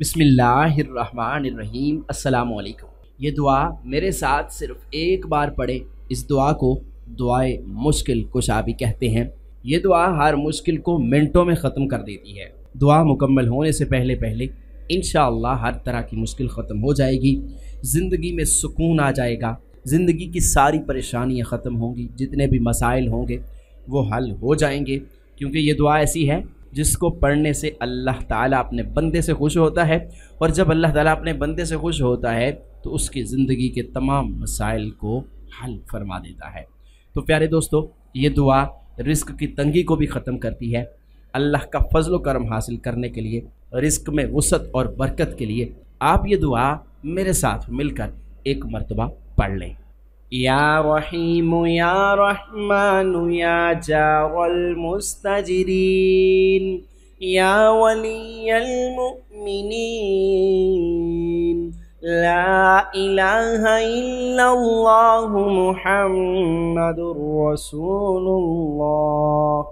بسم اللہ الرحمن الرحیم، السلام علیکم۔ یہ دعا میرے ساتھ صرف ایک بار پڑھیں۔ اس دعا کو دعائے مشکل کشا بھی کہتے ہیں۔ یہ دعا ہر مشکل کو منٹوں میں ختم کر دیتی ہے۔ دعا مکمل ہونے سے پہلے پہلے انشاءاللہ ہر طرح کی مشکل ختم ہو جائے گی۔ زندگی میں سکون آ جائے گا۔ زندگی کی ساری پریشانیاں ختم ہوں گی۔ جتنے بھی مسائل ہوں گے وہ حل ہو جائیں گے۔ کیونکہ یہ دعا ایسی ہے جس کو پڑھنے سے اللہ تعالیٰ اپنے بندے سے خوش ہوتا ہے اور جب اللہ تعالیٰ اپنے بندے سے خوش ہوتا ہے تو اس کی زندگی کے تمام مسائل کو حل فرما دیتا ہے۔ تو پیارے دوستو، یہ دعا رزق کی تنگی کو بھی ختم کرتی ہے۔ اللہ کا فضل و کرم حاصل کرنے کے لیے، رزق میں وسعت اور برکت کے لیے آپ یہ دعا میرے ساتھ مل کر ایک مرتبہ پڑھ لیں۔ يا رحيم يا رحمن يا جار المستجرين يا ولي المؤمنين. لا إله إلا الله محمد رسول الله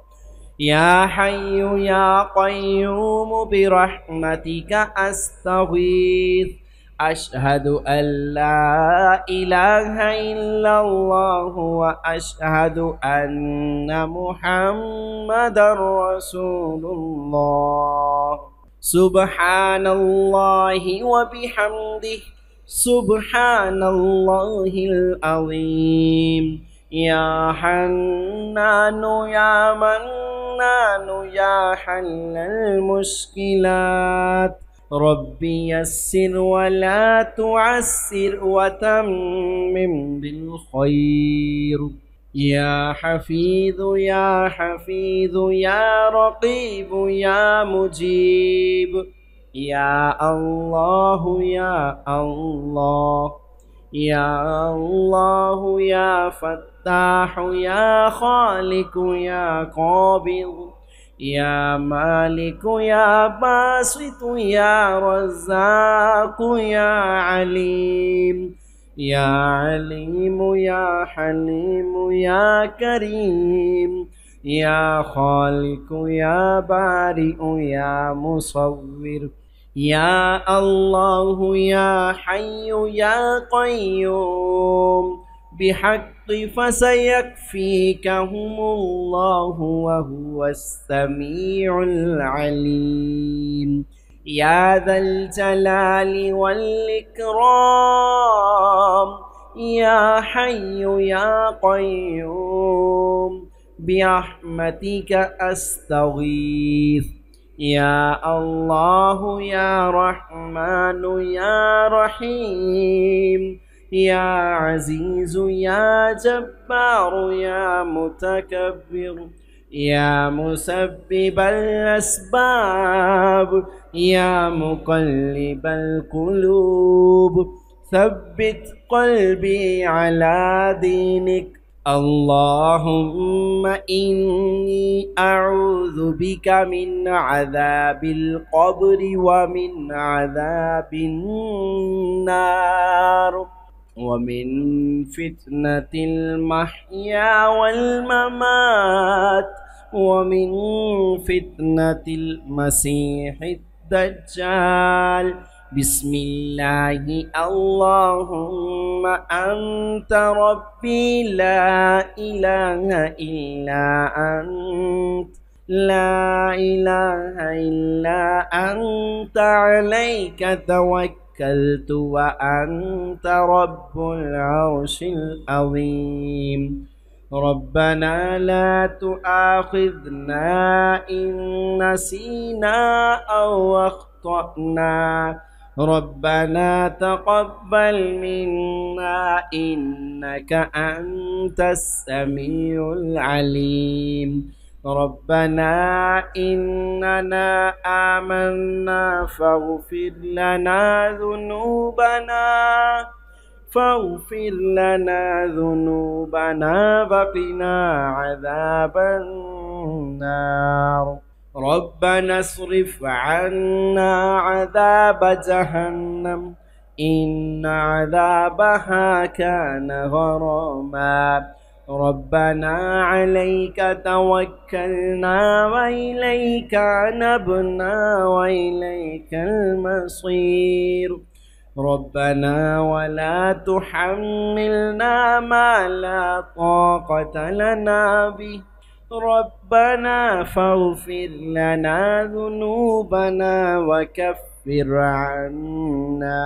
يا حي يا قيوم برحمتك أستغيث. أشهد أن لا إله إلا الله وأشهد أن محمد رسول الله. سبحان الله وبحمده. سبحان الله العظيم. يا حنان يا منان يا حل المشكلات. ربي يسر ولا تعسر وتمم بالخير. يا حفيظ يا حفيظ يا رقيب يا مجيب. يا الله يا الله. يا الله يا فتاح يا خالق يا قابض. يا مالك يا باسط يا رزاق يا عليم يا عليم يا حليم يا كريم يا خالق يا بارئ يا مصور يا الله يا حي يا قيوم بحق فسيكفيكهم الله وهو السميع العليم. يا ذا الجلال والإكرام يا حي يا قيوم برحمتك أستغيث. يا الله يا رحمن يا رحيم يا عزيز يا جبار يا متكبر يا مسبب الأسباب يا مقلب القلوب. ثبت قلبي على دينك. اللهم إني أعوذ بك من عذاب القبر ومن عذاب النار. ومن فتنة المحيا والممات ومن فتنة المسيح الدجال. بسم الله اللهم أنت ربي لا إله إلا أنت لا إله إلا أنت عليك توكل. توكلت وأنت رب العرش العظيم. ربنا لا تؤاخذنا إن نسينا أو أخطأنا. ربنا تقبل منا إنك أنت السميع العليم. ربنا إننا آمنا فاغفر لنا ذنوبنا فاغفر لنا ذنوبنا وقنا عذاب النار. ربنا اصرف عنا عذاب جهنم إن عذابها كان غراما. ربنا عليك توكلنا وإليك نبنا وإليك المصير. ربنا ولا تحملنا ما لا طاقة لنا به. ربنا فاغفر لنا ذنوبنا وكفر عنا.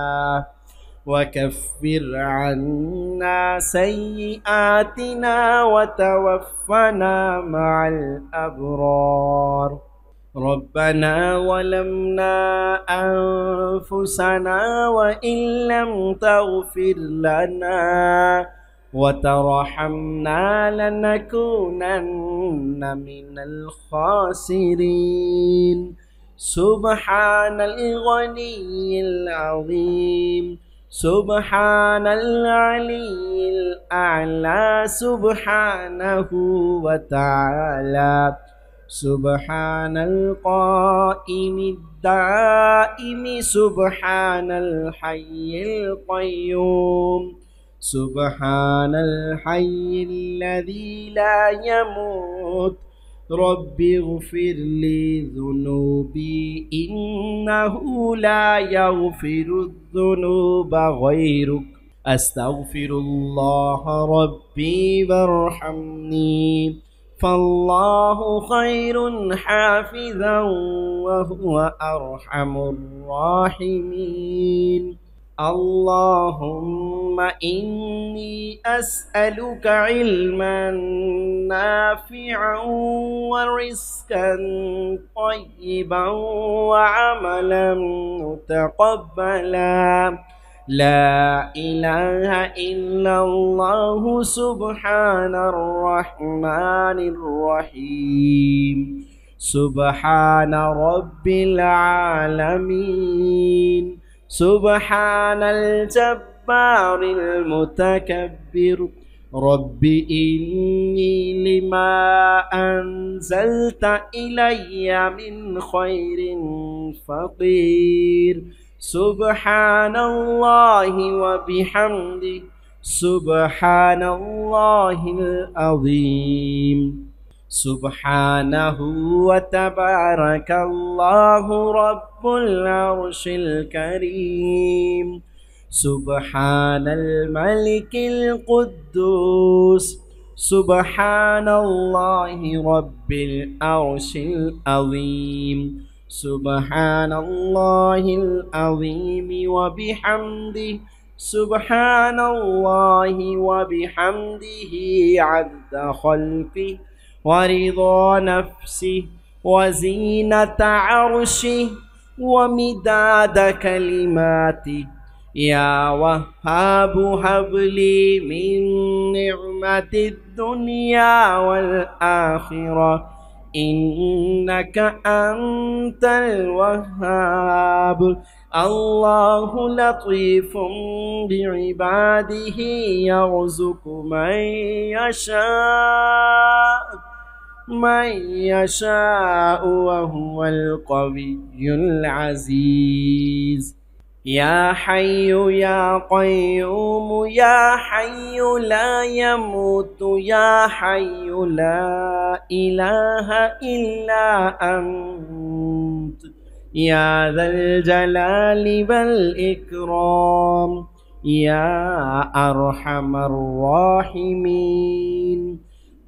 وكفر عنا سيئاتنا وتوفنا مع الأبرار. ربنا ولمنا أنفسنا وإن لم تغفر لنا وترحمنا لنكونن من الخاسرين. سبحان الغني العظيم. سبحان العلي الأعلى سبحانه وتعالى سبحان القائم الدائم سبحان الحي القيوم سبحان الحي الذي لا يموت رب اغفر لي ذنوبي إنه لا يغفر الذنوب غيرك. أستغفر الله ربي وارحمني. فالله خير حافظا وهو أرحم الراحمين. اللهم إني أسألك علما نافعا ورزقا طيبا وعملا متقبلا. لا إله إلا الله سبحان الرحمن الرحيم. سبحان رب العالمين. سبحان الجبار المتكبر. رب إني لما أنزلت إلي من خير فقير سبحان الله وبحمده سبحان الله العظيم سبحانه وتبارك الله رب العرش الكريم سبحان الملك القدوس سبحان الله رب العرش العظيم سبحان الله العظيم وبحمده سبحان الله وبحمده عد خلقه ورضا نفسه وزينة عرشه ومداد كلماته. يا وهاب هب لي من نعمة الدنيا والآخرة. إنك أنت الوهاب. الله لطيف بعباده يرزق من يشاء. من يشاء وهو القوي العزيز. يا حي يا قيوم يا حي لا يموت يا حي لا إله إلا أنت. يا ذا الجلال والإكرام يا أرحم الراحمين.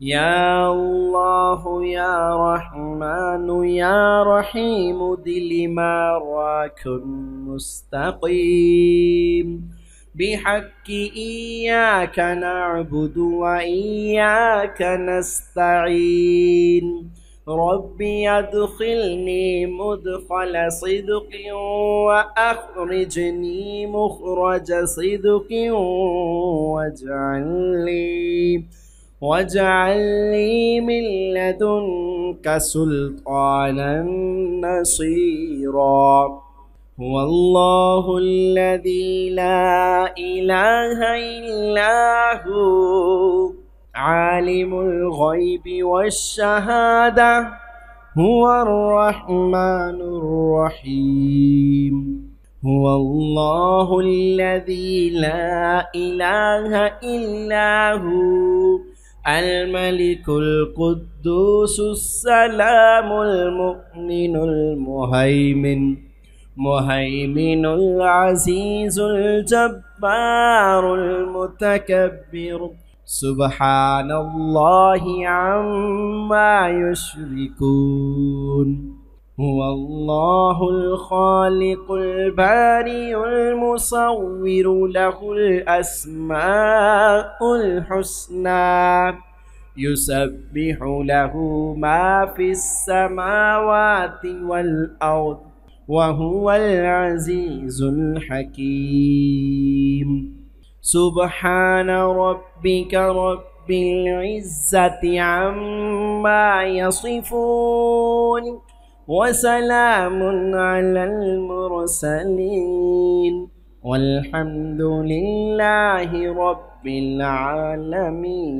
يا الله يا رحمن يا رحيم دل ما راك مستقيم بحق إياك نعبد وإياك نستعين. ربي أدخلني مدخل صدق وأخرجني مخرج صدق واجعل لي واجعل لي من لدنك سلطانا نصيرا. هو الله الذي لا إله إلا هو عالم الغيب والشهادة هو الرحمن الرحيم. هو الله الذي لا إله إلا هو الملك القدوس السلام المؤمن المهيمن مهيمن العزيز الجبار المتكبر. سبحان الله عما يشركون. هو الله الخالق الباري المصور له الأسماء الحسنى يسبح له ما في السماوات والأرض وهو العزيز الحكيم. سبحان ربك رب العزة عما يصفون. وسلام على المرسلين. والحمد لله رب العالمين.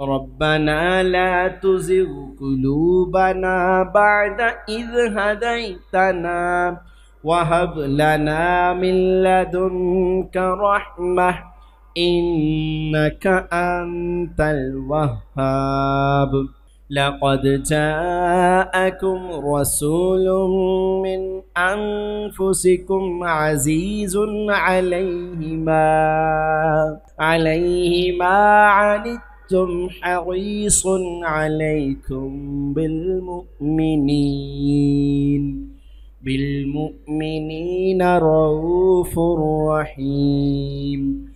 ربنا لا تزغ قلوبنا بعد إذ هديتنا وهب لنا من لدنك رحمة إنك أنت الوهاب. لقد جاءكم رسول من أنفسكم عزيز عليه ما عليه ما عنتم حريص عليكم بالمؤمنين. بالمؤمنين رؤوف رحيم.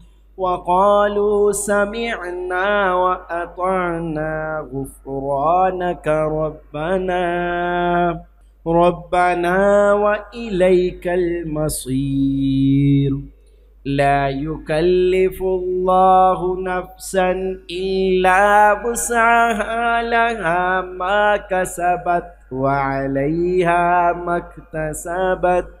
وقالوا سمعنا وأطعنا غفرانك ربنا. ربنا وإليك المصير. لا يكلف الله نفسا إلا وسعها لها ما كسبت وعليها ما اكتسبت.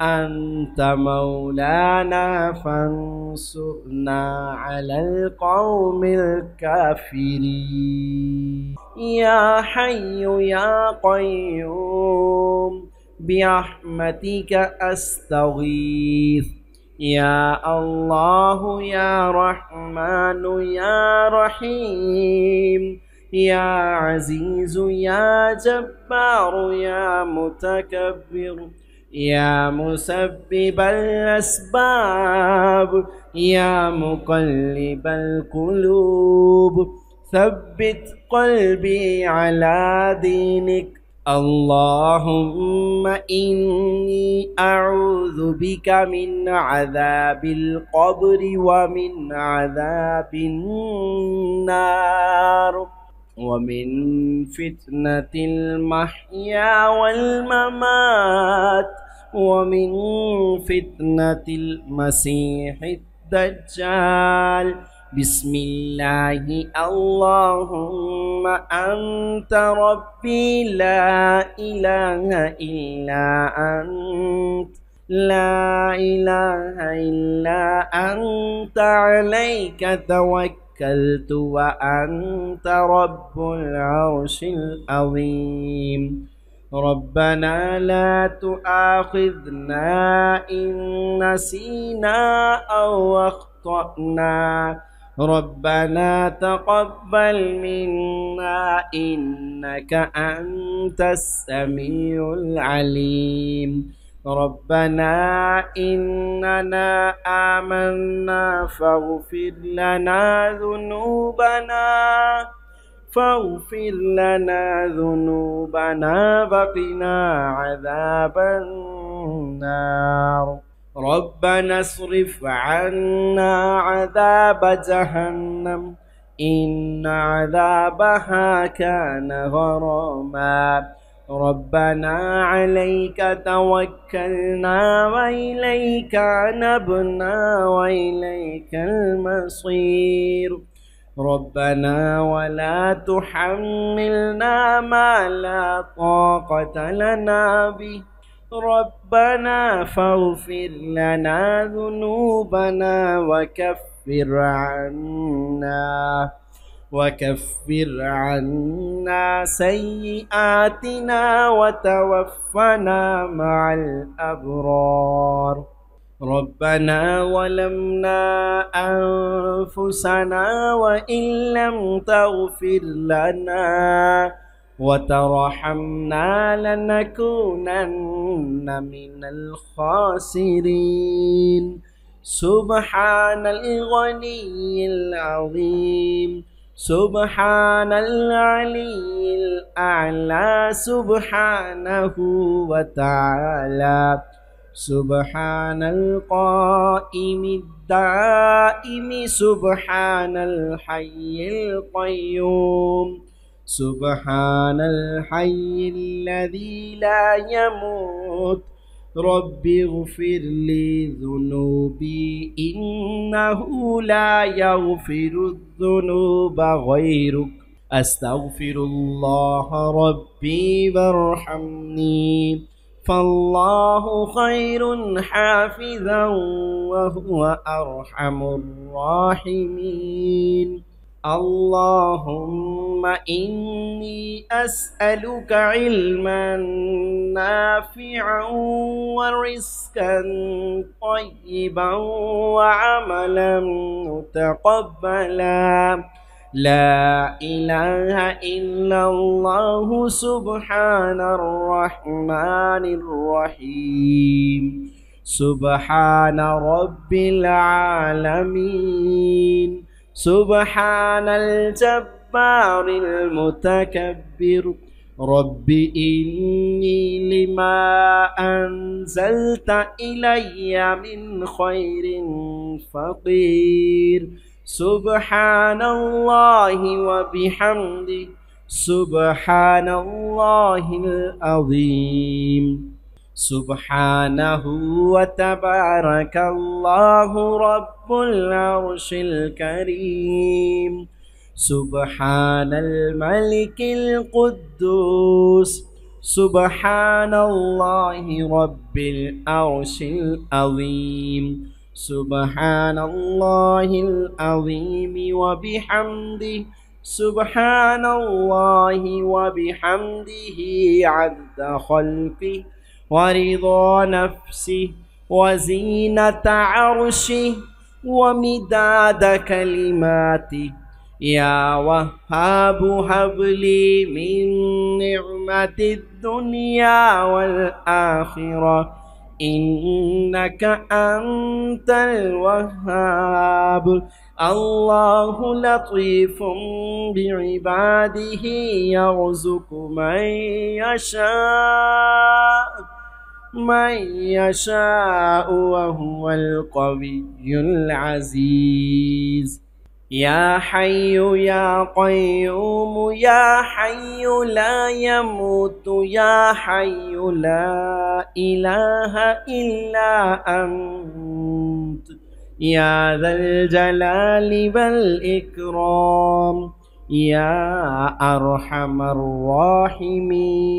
أنت مولانا فانصرنا على القوم الكافرين. يا حي يا قيوم برحمتك أستغيث. يا الله يا رحمن يا رحيم. يا عزيز يا جبار يا متكبر. يا مسبب الأسباب يا مقلب القلوب. ثبت قلبي على دينك. اللهم إني أعوذ بك من عذاب القبر ومن عذاب النار. ومن فتنة المحيا والممات ومن فتنة المسيح الدجال. بسم الله اللهم أنت ربي لا إله إلا أنت لا إله إلا أنت عليك توكلت وأنت رب العرش العظيم. ربنا لا تؤاخذنا إن نسينا أو أخطأنا. ربنا تقبل منا إنك أنت السميع العليم. ربنا إننا آمنا فاغفر لنا ذنوبنا فاغفر لنا ذنوبنا وقنا عذاب النار. ربنا اصرف عنا عذاب جهنم إن عذابها كان غراما. ربنا عليك توكلنا وإليك نبنا وإليك المصير. ربنا ولا تحملنا ما لا طاقة لنا به. ربنا فاغفر لنا ذنوبنا وكفر عنا. وكفر عنا سيئاتنا وتوفنا مع الأبرار. ربنا ولمنا أنفسنا وإن لم تغفر لنا وترحمنا لنكونن من الخاسرين. سبحان الغني العظيم. سبحان العلي الأعلى سبحانه وتعالى سبحان القائم الدائم سبحان الحي القيوم سبحان الحي الذي لا يموت رب اغفر لي ذنوبي. إنه لا يغفر الذنوب غيرك. أستغفر الله ربي وارحمني. فالله خير حافظا وهو أرحم الراحمين. اللهم إني أسألك علما نافعا ورزقا طيبا وعملا متقبلا. لا إله إلا الله سبحان الرحمن الرحيم. سبحان رب العالمين. سبحان الجبار المتكبر. رب إني لما أنزلت إلي من خير فقير. سبحان الله وبحمده. سبحان الله العظيم. سبحانه وتبارك الله رب العرش الكريم. سبحان الملك القدوس. سبحان الله رب العرش العظيم. سبحان الله العظيم وبحمده. سبحان الله وبحمده عد خلقه. ورضا نفسه وزينة عرشه ومداد كلماته. يا وهاب هب لي من نعمة الدنيا والآخرة. إنك أنت الوهاب. الله لطيف بعباده يرزق من يشاء. من يشاء وهو القوي العزيز. يا حي يا قيوم يا حي لا يموت يا حي لا إله إلا أنت. يا ذا الجلال والإكرام يا أرحم الراحمين.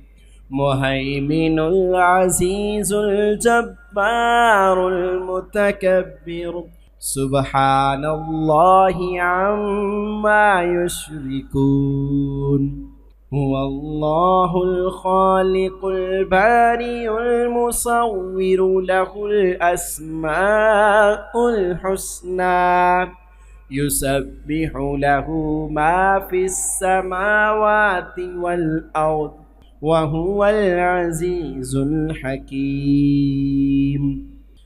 مهيمن العزيز الجبار المتكبر. سبحان الله عما يشركون. هو الله الخالق الباري المصور له الأسماء الحسنى. يسبح له ما في السماوات والأرض. وهو العزيز الحكيم.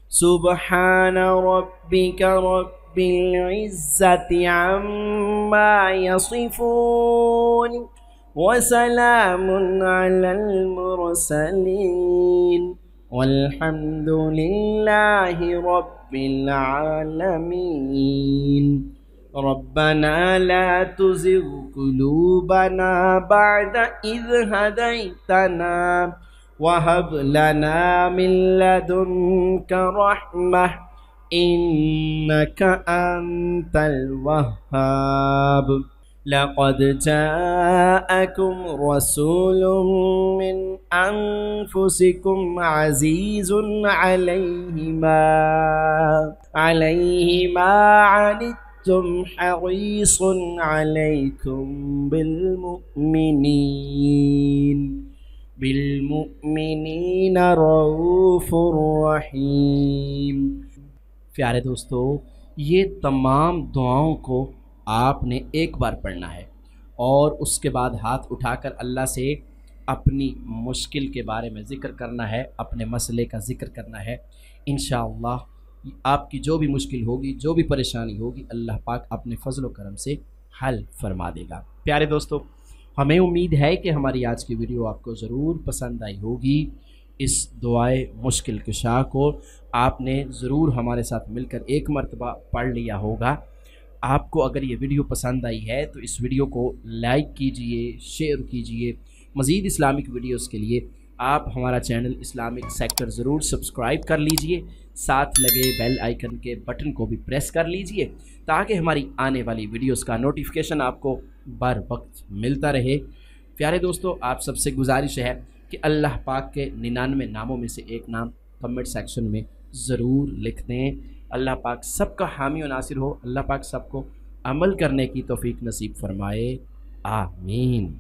سبحان ربك رب العزة عما يصفون وسلام على المرسلين. والحمد لله رب العالمين. ربنا لا تزغ قلوبنا بعد إذ هديتنا وهب لنا من لدنك رحمة إنك أنت الوهاب. لقد جاءكم رسول من أنفسكم عزيز عليه ما عليه ما عنتم تم حریص علیکم بالمؤمنین بالمؤمنین رءوف رحیم پیارے دوستو، یہ تمام دعاؤں کو آپ نے ایک بار پڑھنا ہے اور اس کے بعد ہاتھ اٹھا کر اللہ سے اپنی مشکل کے بارے میں ذکر کرنا ہے، اپنے مسئلے کا ذکر کرنا ہے، انشاءاللہ اللہ آپ کی جو بھی مشکل ہوگی، جو بھی پریشانی ہوگی، اللہ پاک اپنے فضل و کرم سے حل فرما دے گا۔ پیارے دوستو، ہمیں امید ہے کہ ہماری آج کی ویڈیو آپ کو ضرور پسند آئی ہوگی۔ اس دعائے مشکل کشا کو آپ نے ضرور ہمارے ساتھ مل کر ایک مرتبہ پڑھ لیا ہوگا۔ آپ کو اگر یہ ویڈیو پسند آئی ہے تو اس ویڈیو کو لائک کیجیے، شیئر کیجیے۔ مزید اسلامک ویڈیوز کے لیے آپ ہمارا چینل اسلامک سیکٹر ضرور سبسکرائب کر لیجیے۔ ساتھ لگے بیل آئیکن کے بٹن کو بھی پریس کر لیجیے تاکہ ہماری آنے والی ویڈیوز کا نوٹیفکیشن آپ کو بر وقت ملتا رہے۔ پیارے دوستو، آپ سب سے گزارش ہے کہ اللہ پاک کے ننانوے ناموں میں سے ایک نام کمنٹ سیکشن میں ضرور لکھ دیں۔ اللہ پاک سب کا حامی و ناصر ہو۔ اللہ پاک سب کو عمل کرنے کی توفیق نصیب فرمائے۔ آمین۔